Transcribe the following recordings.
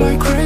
heart went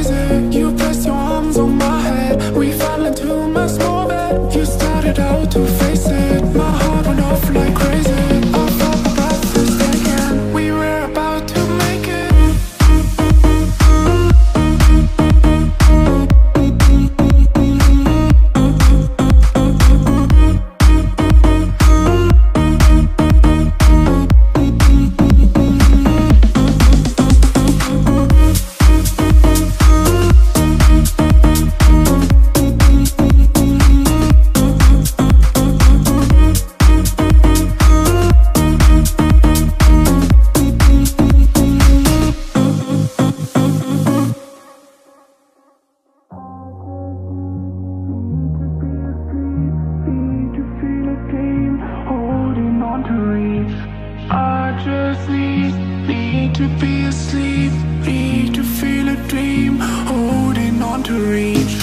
just need, need to be asleep. Need to feel a dream, holding on to reach.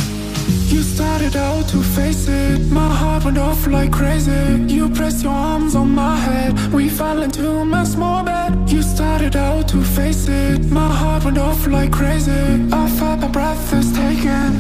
You started out to face it. My heart went off like crazy. You pressed your arms on my head. We fell into my small bed. You started out to face it. My heart went off like crazy. I felt my breath is taken.